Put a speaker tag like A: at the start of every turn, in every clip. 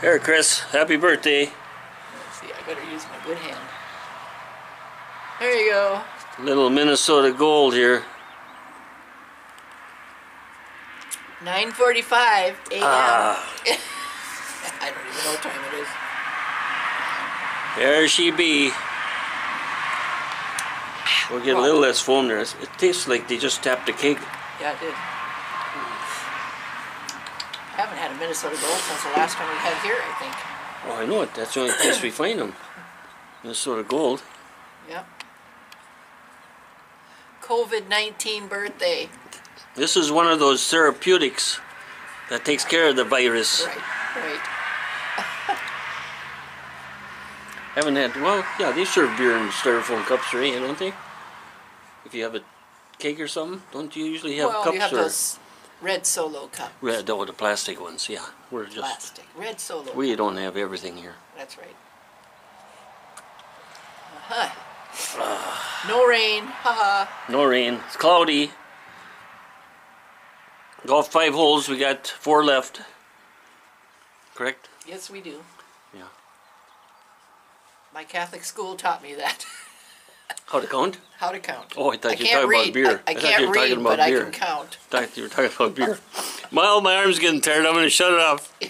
A: Here, Kris. Happy birthday.
B: Let's see, I better use my good hand. There you go.
A: Little Minnesota Gold here.
B: 9:45 a.m.
A: Ah,
B: I don't even know what time it is.
A: there she be. We'll get a little less foam there. It tastes like they just tapped the cake.
B: Yeah, it did. Haven't had a Minnesota Gold since the last time we had here, I think.
A: Oh, I know it. That's the only place we find them. Minnesota Gold.
B: Yep. COVID-19 birthday.
A: This is one of those therapeutics that takes care of the virus.
B: Right, right.
A: Haven't had, well, yeah, they serve beer in styrofoam cups or anything, don't they? If you have a cake or something, don't you usually have
B: well,
A: cups
B: you have
A: or
B: those red solo cups.
A: red? Oh, the plastic ones. Yeah, we're just
B: Plastic. Red solo.
A: we don't have everything here.
B: That's right. Uh-huh. no rain. Haha.
A: No rain. It's cloudy. Golf five holes. We got four left. Correct?
B: yes, we do.
A: Yeah.
B: My Catholic school taught me that.
A: How to count?
B: How to count.
A: Oh, I thought you were talking about beer.
B: I, I
A: I
B: can't
A: were talking
B: read,
A: about
B: but
A: beer.
B: I can count.
A: Thought you were talking about beer. Well, my arm's getting tired. I'm going to shut it off.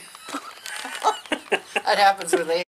B: That happens with age.